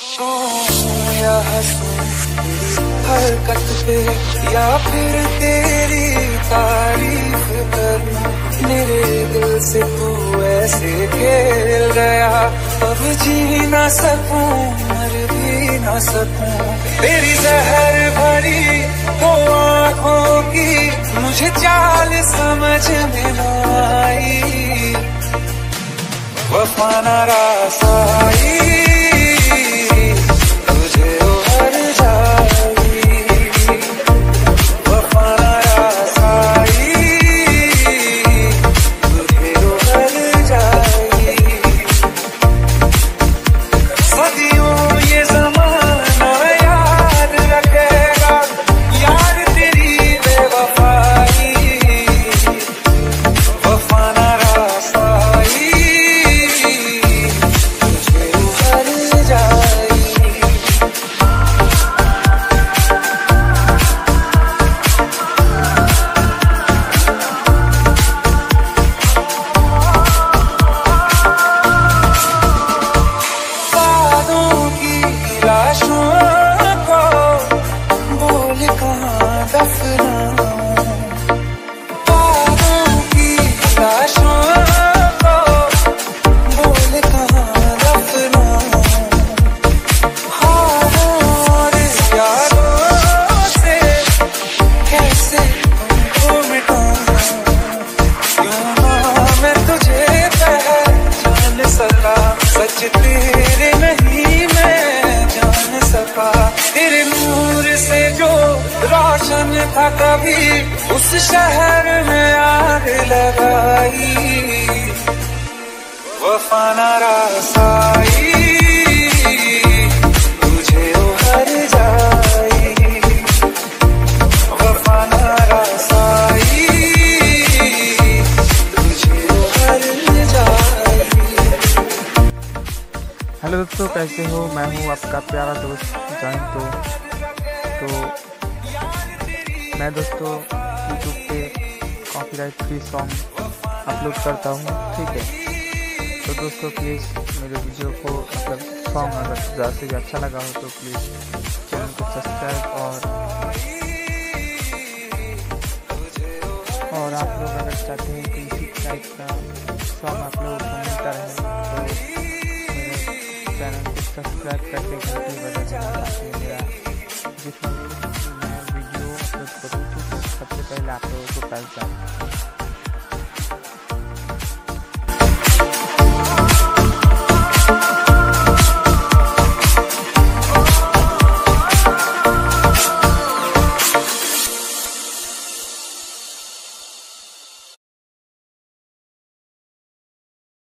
या हरकत पे या फिर तेरी तारीफ़ करना मेरे दिल से तू ऐसे खेल गया। अब जी ना सकूँ, मर भी ना सकूँ। तेरी जहर भरी हो आँखों की, मुझे चाल समझ में ना आई। वफाना रासाई तेरे नहीं, मैं जान सका। तेरे नूर से जो रोशन था कभी, उस शहर में आग लगाई। वफा ना हेलो दोस्तों, कैसे हो? मैं हूँ आपका प्यारा दोस्त जॉइन तो तो मैं दोस्तों यूट्यूब पे कॉपीराइट फ्री सॉन्ग अपलोड करता हूँ, ठीक है? तो दोस्तों प्लीज़ मेरे वीडियो को मतलब सॉन्ग अगर ज़्यादा से ज़्यादा अच्छा लगा हो तो प्लीज़ चैनल को सब्सक्राइब और और आप लोग अगर चाहते हैं कि इसी टाइप का सॉन्ग आप लोगों मिलता रहे सब्सक्राइब करके घंटी बजा जिसमें मेरा जितना मैं वीडियो अपलोड करूँ तो सबसे पहले आप लोगों को पहचान